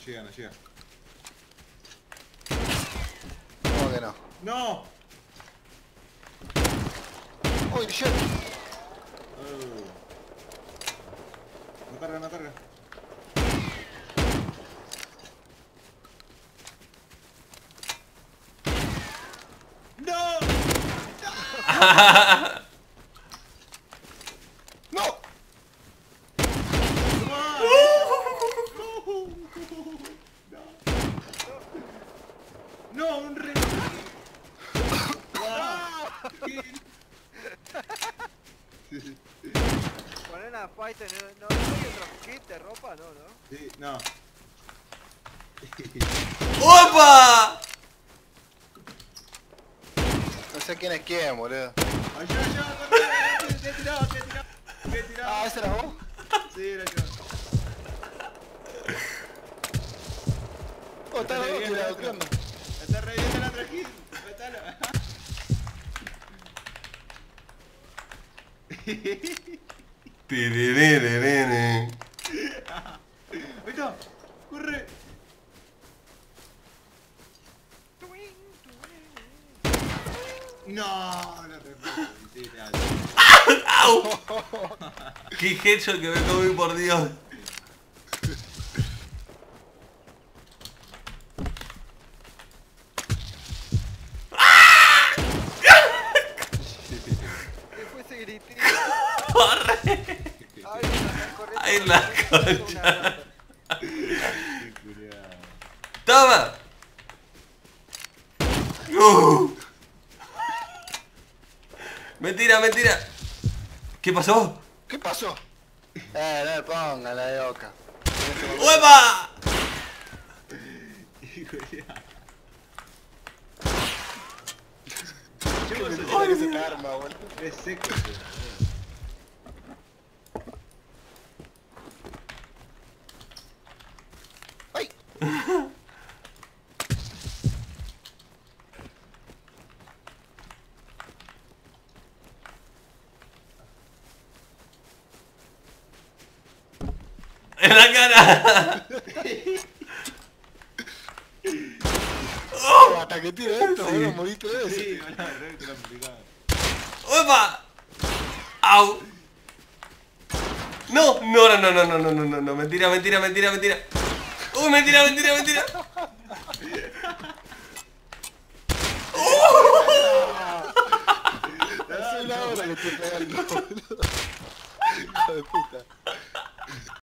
llega, no llega. ¿Cómo que no? ¡No! Uy, shit. Oh. No carga, no carga. ¡No! ¡No! Con una fighter, no, no, hay otro kit de ropa, no, ¿no? Sí, no. ¡Opa! No sé quién es quién, boludo. ¡Ayuda, ayuda! corre! ¡Te he tirado, te he tirado! ¡Te he tirado! Ah, ¿ese era vos? Sí, era yo. Oh, está tirado, ¿qué onda? aquí. Matalo. Ahí está. Corre. No, lo ¡Qué headshot que me comí, por Dios! ¡Corre! Ay, la concha. ¡Toma! ¡Mentira, mentira! ¿Qué pasó? ¿Qué pasó? Eh, no le ponga la de boca. ¡Hueva! two of them is a bad amount. There's six of them. and I got Hasta que tire esto, boludo, moriste de ese. Sí, boludo, re complicado. ¡Uepa! ¡Au! No, no, no, no, no, no, no, no, no, mentira, mentira, mentira, mentira. ¡Uy, mentira, mentira, mentira! Hace una hora que estoy pegando, boludo. Hijo de puta.